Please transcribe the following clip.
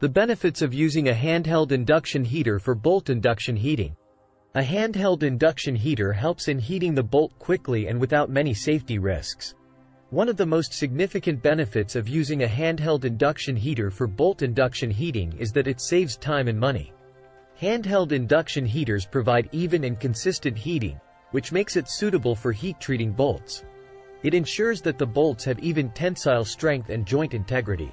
The benefits of using a handheld induction heater for bolt induction heating. A handheld induction heater helps in heating the bolt quickly and without many safety risks. One of the most significant benefits of using a handheld induction heater for bolt induction heating is that it saves time and money. Handheld induction heaters provide even and consistent heating, which makes it suitable for heat-treating bolts. It ensures that the bolts have even tensile strength and joint integrity.